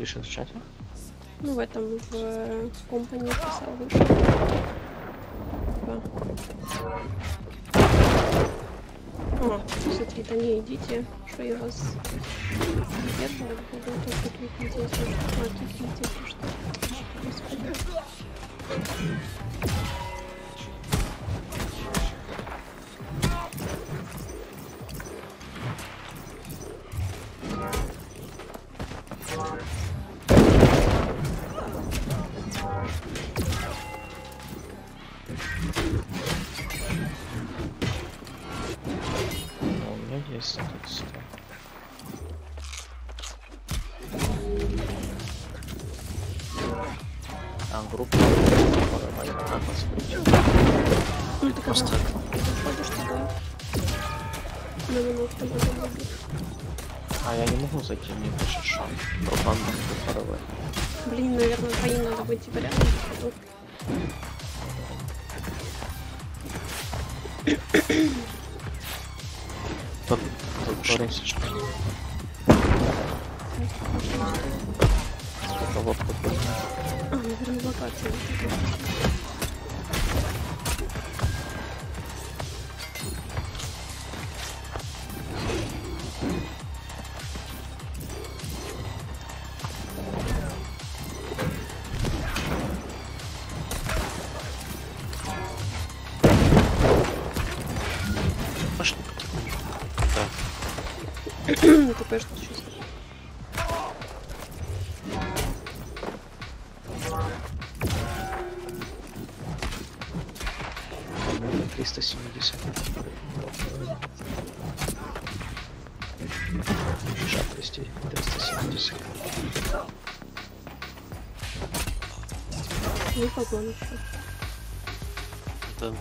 пишет в чате? Ну, в этом, в э, компании писал выше. Типа. О, смотри, да не идите, что я вас задерживаю, буду только кликните, если что. Кликните, если что. Господи. Ну, у меня есть сто. А, группа. Ну, ты Просто- заходишь туда, на минутку надо будет. А я не могу зайти, мне пишет, что ФРВ. Блин, наверное, двоим надо быть типа рядом. Тут, тут боремся, что кого попадет. А, наверное, локация. ТП что сейчас. По-моему, 370. Шаг 200, 370. Не погон еще. Это